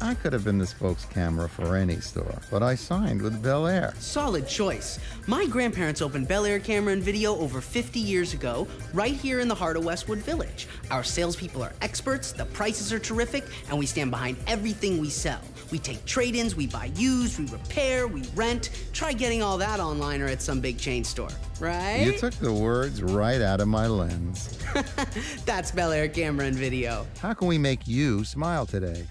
I could have been the spokes camera for any store, but I signed with Bel Air. Solid choice. My grandparents opened Bel Air Camera and Video over 50 years ago, right here in the heart of Westwood Village. Our salespeople are experts, the prices are terrific, and we stand behind everything we sell. We take trade ins, we buy used, we repair, we rent. Try getting all that online or at some big chain store, right? You took the words right out of my lens. That's Bel Air Camera and Video. How can we make you smile today?